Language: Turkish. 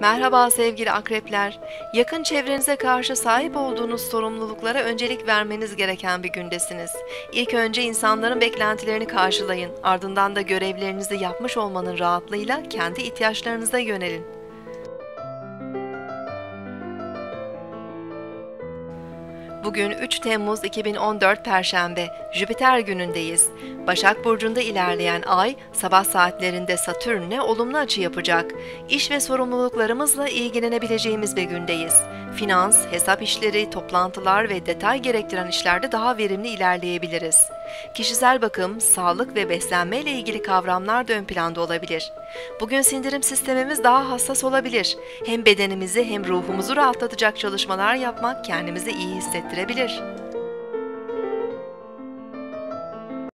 Merhaba sevgili akrepler. Yakın çevrenize karşı sahip olduğunuz sorumluluklara öncelik vermeniz gereken bir gündesiniz. İlk önce insanların beklentilerini karşılayın. Ardından da görevlerinizi yapmış olmanın rahatlığıyla kendi ihtiyaçlarınıza yönelin. Bugün 3 Temmuz 2014 Perşembe, Jüpiter günündeyiz. Başak Burcu'nda ilerleyen ay, sabah saatlerinde Satürn'le olumlu açı yapacak. İş ve sorumluluklarımızla ilgilenebileceğimiz bir gündeyiz. Finans, hesap işleri, toplantılar ve detay gerektiren işlerde daha verimli ilerleyebiliriz. Kişisel bakım, sağlık ve beslenme ile ilgili kavramlar da ön planda olabilir. Bugün sindirim sistemimiz daha hassas olabilir. Hem bedenimizi hem ruhumuzu rahatlatacak çalışmalar yapmak kendimizi iyi hissettirebilir.